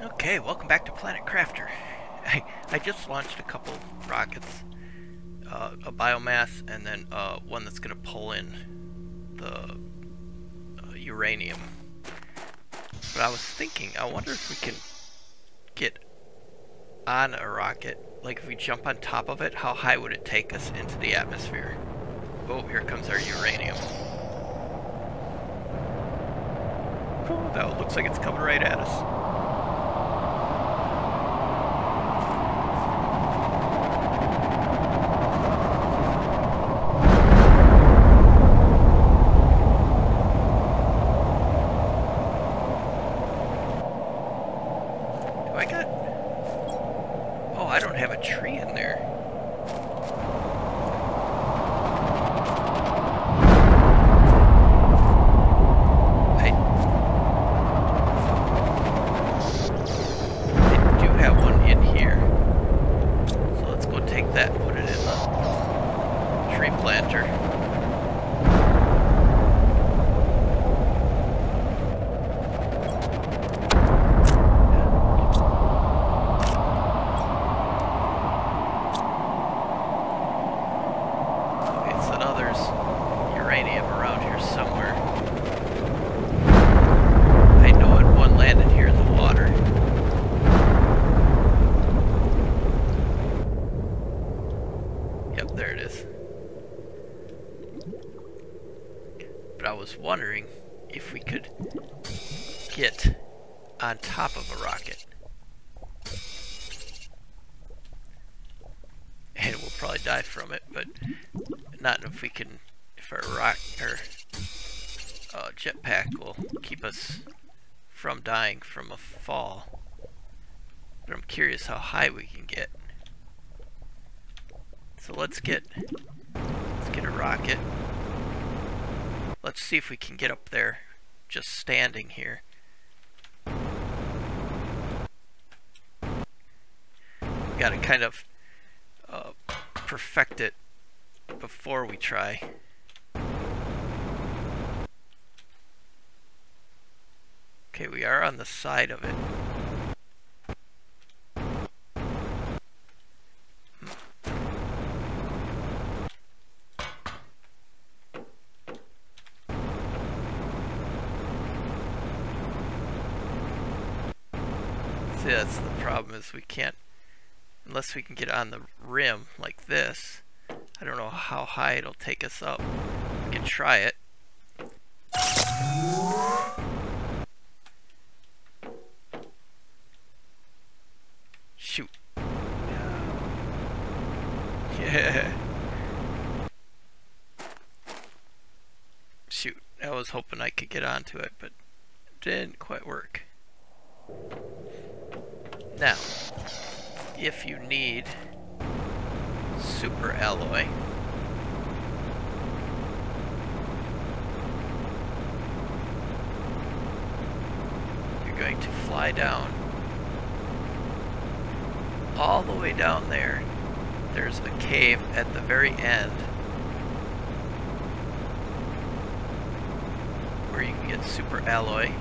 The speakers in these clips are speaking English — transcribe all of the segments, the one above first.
Okay, welcome back to Planet Crafter. I, I just launched a couple rockets, uh, a biomass, and then uh, one that's going to pull in the uh, uranium. But I was thinking, I wonder if we can get on a rocket, like if we jump on top of it, how high would it take us into the atmosphere? Oh, here comes our uranium. Oh, that looks like it's coming right at us. uranium around here somewhere. I know it. One landed here in the water. Yep, there it is. But I was wondering if we could get on top of a rocket. And we'll probably die from it, but not if we can dying from a fall. But I'm curious how high we can get. So let's get let's get a rocket. Let's see if we can get up there just standing here. We Got to kind of uh, perfect it before we try. Okay, we are on the side of it. See, that's the problem is we can't, unless we can get on the rim like this, I don't know how high it'll take us up. We can try it. Shoot, I was hoping I could get onto it, but it didn't quite work. Now, if you need super alloy, you're going to fly down all the way down there there's a cave at the very end where you can get super alloy,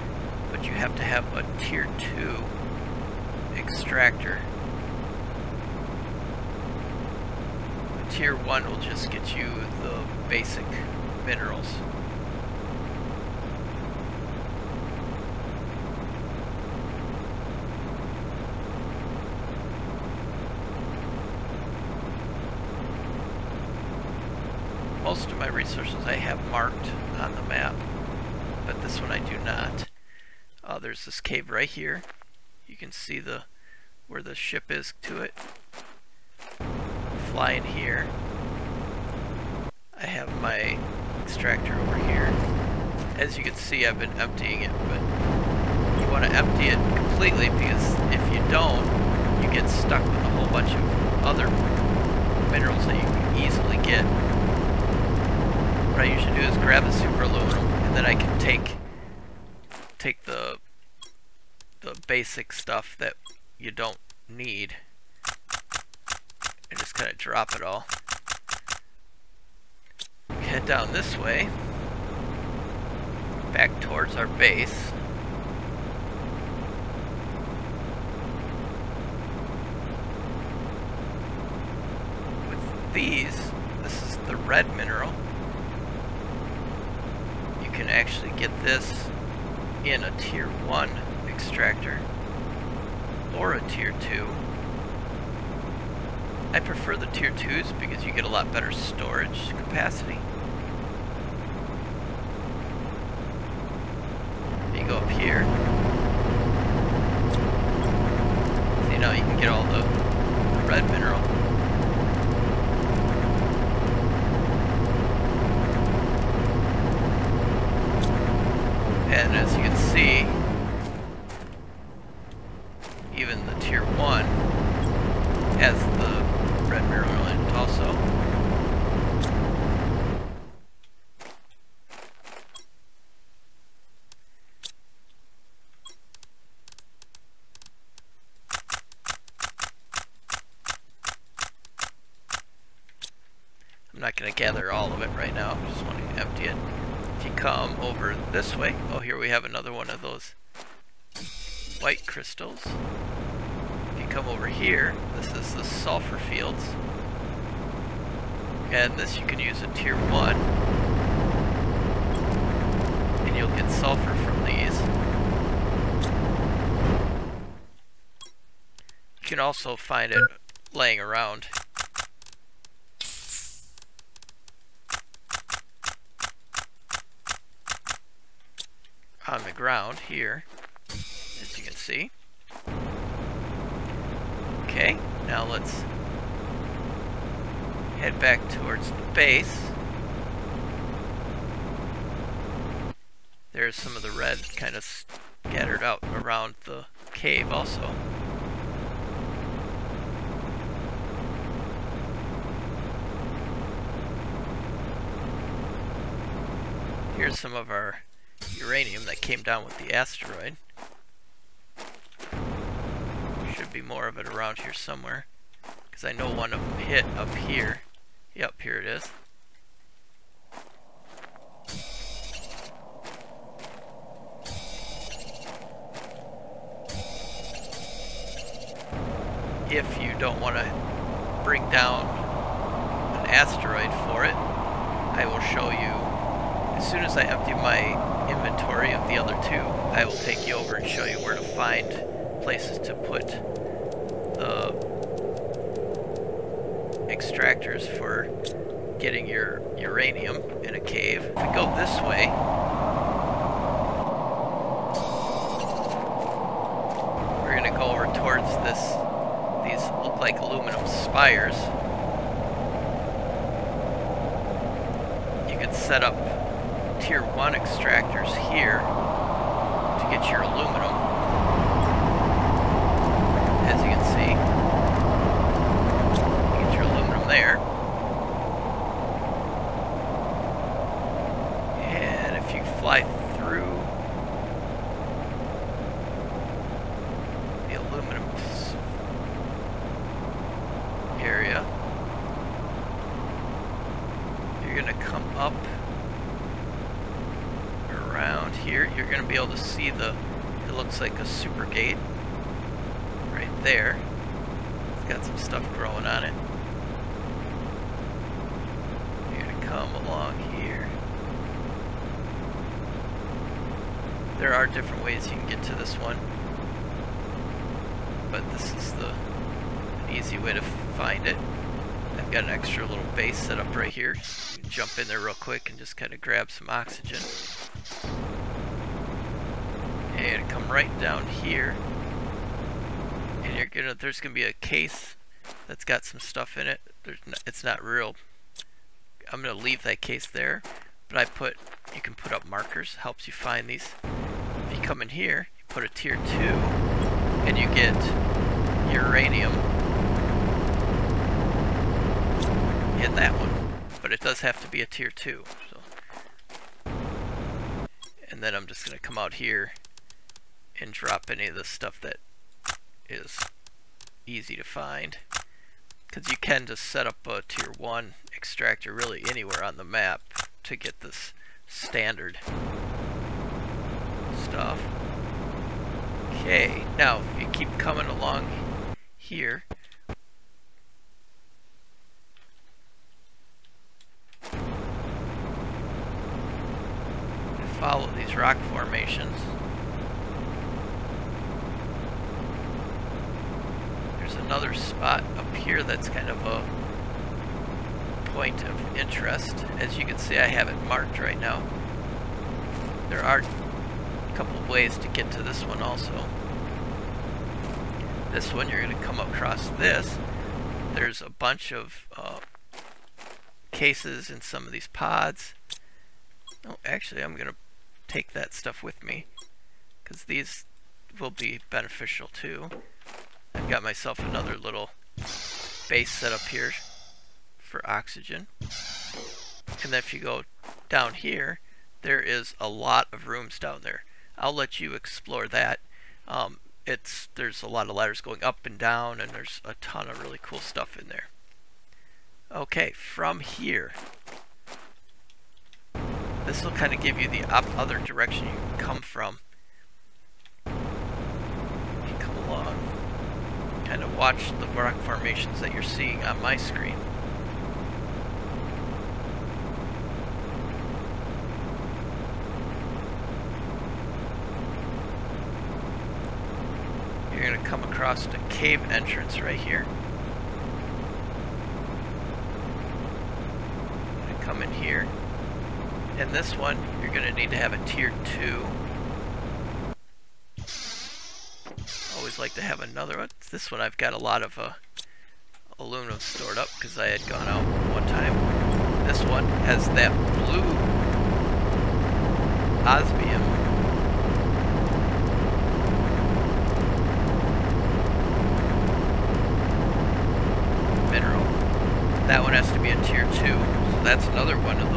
but you have to have a tier 2 extractor. Tier 1 will just get you the basic minerals. most of my resources I have marked on the map, but this one I do not. Uh, there's this cave right here. You can see the where the ship is to it. Fly in here. I have my extractor over here. As you can see, I've been emptying it, but you want to empty it completely because if you don't, you get stuck with a whole bunch of other minerals that you can easily get what I usually do is grab the super aluminum and then I can take take the the basic stuff that you don't need and just kind of drop it all. Head down this way, back towards our base. With these, this is the red mineral. You can actually get this in a tier 1 extractor or a tier 2. I prefer the tier 2s because you get a lot better storage capacity. You go up here. See now you can get all the red mineral. And as you can see, even the tier 1 has the red mineral in it also. I'm not going to gather all of it right now, just want to empty it. If you come over this way, oh here we have another one of those white crystals. If you come over here, this is the sulfur fields. And this you can use a tier 1. And you'll get sulfur from these. You can also find it laying around on the ground here, as you can see. Okay, now let's head back towards the base. There's some of the red kind of scattered out around the cave also. Here's some of our uranium that came down with the asteroid. Should be more of it around here somewhere. Because I know one of them hit up here. Yep, here it is. If you don't want to bring down an asteroid for it, I will show you as soon as I empty my inventory of the other two, I will take you over and show you where to find places to put the extractors for getting your uranium in a cave. If we go this way, we're going to go over towards this, these look like aluminum spires. You can set up 1 extractors here to get your aluminum. As you can see, you get your aluminum there. And if you fly through the aluminum area, you're going to come up around here, you're going to be able to see the, it looks like a super gate right there. It's got some stuff growing on it. You're going to come along here. There are different ways you can get to this one, but this is the easy way to find it. I've got an extra little base set up right here. jump in there real quick and just kind of grab some oxygen. And come right down here. And you're gonna there's gonna be a case that's got some stuff in it. Not, it's not real. I'm gonna leave that case there, but I put you can put up markers, helps you find these. If you come in here, you put a tier two, and you get uranium in that one. But it does have to be a tier 2 and then I'm just going to come out here and drop any of the stuff that is easy to find because you can just set up a tier 1 extractor really anywhere on the map to get this standard stuff. Okay, now if you keep coming along here, follow formations. There's another spot up here that's kind of a point of interest. As you can see, I have it marked right now. There are a couple ways to get to this one also. This one, you're going to come across this. There's a bunch of uh, cases in some of these pods. Oh, actually, I'm going to take that stuff with me because these will be beneficial too. I've got myself another little base set up here for oxygen. And then if you go down here, there is a lot of rooms down there. I'll let you explore that. Um, it's There's a lot of ladders going up and down, and there's a ton of really cool stuff in there. Okay, from here, this will kind of give you the other direction you can come from. Come along, kind of watch the rock formations that you're seeing on my screen. You're going to come across a cave entrance right here. come in here. In this one, you're going to need to have a tier 2. Always like to have another one. This one I've got a lot of uh, aluminum stored up because I had gone out one time. This one has that blue osmium mineral. That one has to be a tier 2. So that's another one of those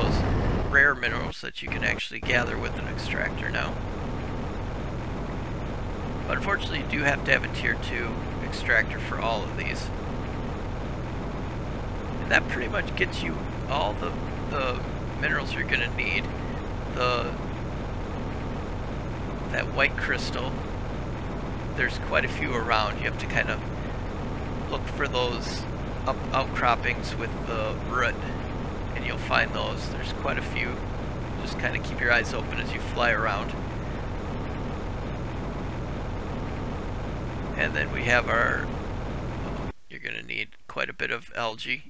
minerals that you can actually gather with an extractor now. But unfortunately you do have to have a tier 2 extractor for all of these. And that pretty much gets you all the, the minerals you're going to need. The That white crystal, there's quite a few around. You have to kind of look for those up outcroppings with the root and you'll find those. There's quite a few. Just kind of keep your eyes open as you fly around. And then we have our, you're going to need quite a bit of algae.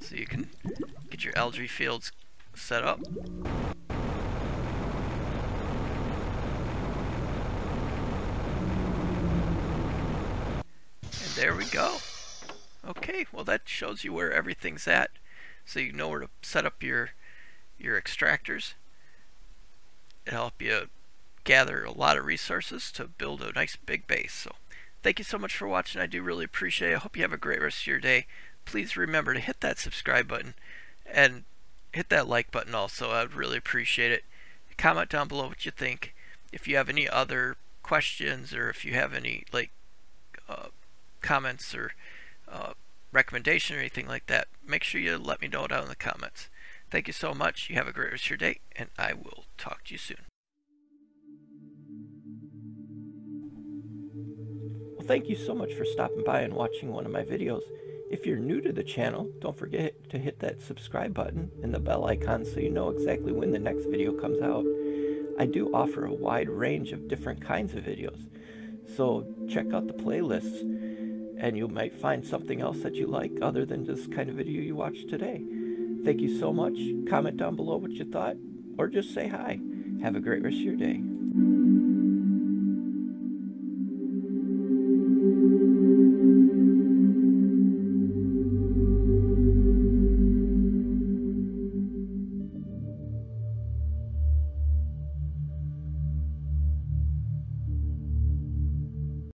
So you can get your algae fields set up. And there we go. Okay, well that shows you where everything's at so you know where to set up your your extractors. It'll help you gather a lot of resources to build a nice big base. So thank you so much for watching. I do really appreciate it. I hope you have a great rest of your day. Please remember to hit that subscribe button and hit that like button also. I'd really appreciate it. Comment down below what you think. If you have any other questions or if you have any like uh, comments or uh, recommendation or anything like that, make sure you let me know down in the comments. Thank you so much. You have a great rest of your day, and I will talk to you soon. Well, thank you so much for stopping by and watching one of my videos. If you're new to the channel, don't forget to hit that subscribe button and the bell icon so you know exactly when the next video comes out. I do offer a wide range of different kinds of videos, so check out the playlists and you might find something else that you like other than this kind of video you watched today. Thank you so much. Comment down below what you thought, or just say hi. Have a great rest of your day.